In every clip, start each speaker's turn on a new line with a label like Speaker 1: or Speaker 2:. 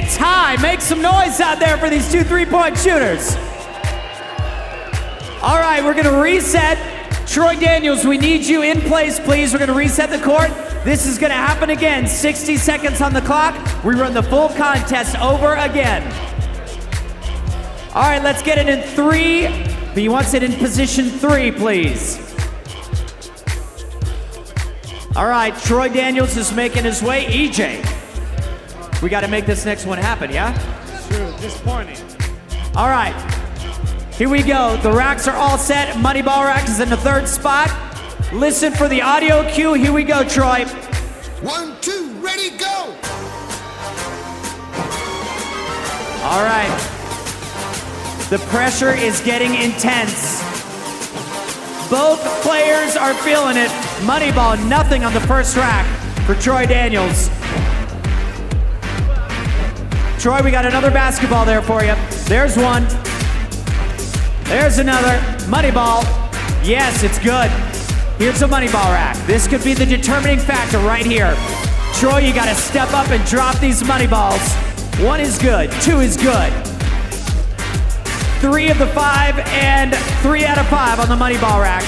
Speaker 1: a tie. Make some noise out there for these two three point shooters. All right, we're gonna reset. Troy Daniels, we need you in place, please. We're gonna reset the court. This is gonna happen again. 60 seconds on the clock. We run the full contest over again. All right, let's get it in three. He wants it in position three, please. All right, Troy Daniels is making his way. EJ, we got to make this next one happen, yeah?
Speaker 2: True, disappointing.
Speaker 1: All right, here we go. The racks are all set. Moneyball Racks is in the third spot. Listen for the audio cue. Here we go, Troy.
Speaker 3: One, two, ready, go!
Speaker 1: All right. The pressure is getting intense. Both players are feeling it. Moneyball, nothing on the first rack for Troy Daniels. Troy, we got another basketball there for you. There's one. There's another. Moneyball. Yes, it's good. Here's a Moneyball rack. This could be the determining factor right here. Troy, you got to step up and drop these Moneyballs. One is good, two is good. Three of the five and three out of five on the Moneyball rack.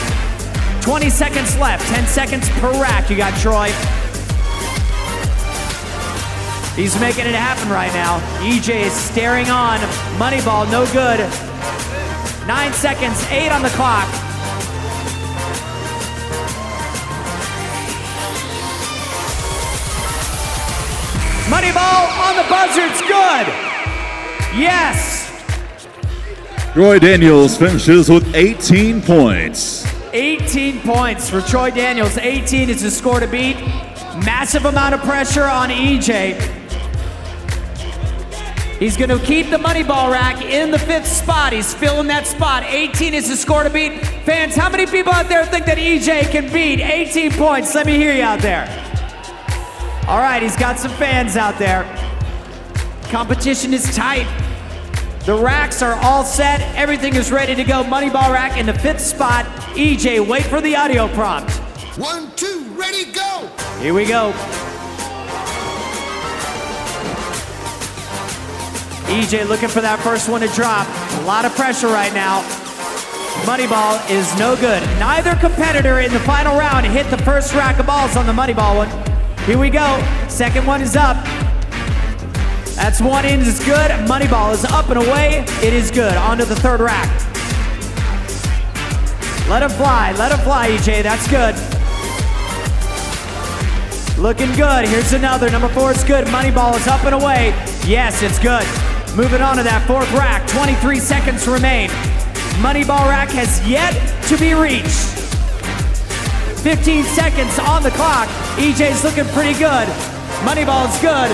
Speaker 1: 20 seconds left, 10 seconds per rack. You got Troy. He's making it happen right now. EJ is staring on. Moneyball, no good. Nine seconds, eight on the clock. Moneyball on the buzzer, it's good. Yes.
Speaker 4: Troy Daniels finishes with 18 points.
Speaker 1: 18 points for Troy Daniels. 18 is the score to beat. Massive amount of pressure on EJ. He's going to keep the money ball rack in the fifth spot. He's filling that spot. 18 is the score to beat. Fans, how many people out there think that EJ can beat 18 points? Let me hear you out there. All right, he's got some fans out there. Competition is tight. The racks are all set. Everything is ready to go. Moneyball rack in the fifth spot. EJ, wait for the audio prompt.
Speaker 3: One, two, ready, go!
Speaker 1: Here we go. EJ looking for that first one to drop. A lot of pressure right now. Moneyball is no good. Neither competitor in the final round hit the first rack of balls on the Moneyball one. Here we go. Second one is up. That's one in, it's good. Moneyball is up and away. It is good. On to the third rack. Let him fly, let him fly, EJ. That's good. Looking good. Here's another. Number four is good. Moneyball is up and away. Yes, it's good. Moving on to that fourth rack. 23 seconds remain. Moneyball rack has yet to be reached. 15 seconds on the clock. EJ's looking pretty good. Moneyball's good.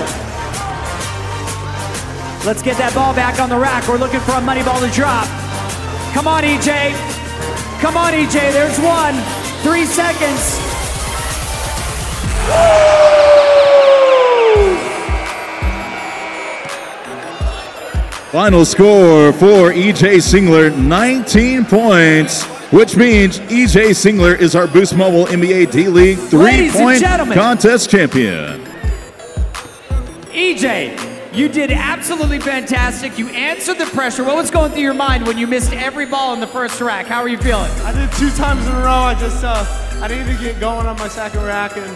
Speaker 1: Let's get that ball back on the rack. We're looking for a money ball to drop. Come on, EJ. Come on, EJ. There's one. Three seconds.
Speaker 4: Final score for EJ Singler 19 points, which means EJ Singler is our Boost Mobile NBA D League three
Speaker 1: Ladies
Speaker 4: point contest champion.
Speaker 1: EJ, you did absolutely fantastic. You answered the pressure. What was going through your mind when you missed every ball in the first rack? How are you feeling?
Speaker 2: I did two times in a row. I just, uh, I needed to get going on my second rack, and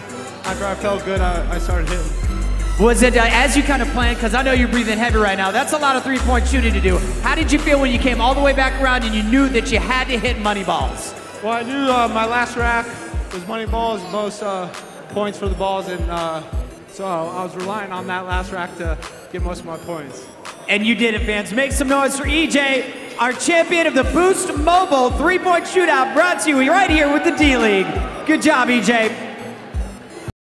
Speaker 2: after I felt good, I, I started hitting.
Speaker 1: Was it uh, as you kind of planned? Because I know you're breathing heavy right now. That's a lot of three point shooting to do. How did you feel when you came all the way back around and you knew that you had to hit money balls?
Speaker 2: Well, I knew uh, my last rack was money balls, most uh, points for the balls, and uh, so I was relying on that last rack to get most of my points.
Speaker 1: And you did it, fans. Make some noise for EJ, our champion of the Boost Mobile three point shootout, brought to you right here with the D League. Good job, EJ.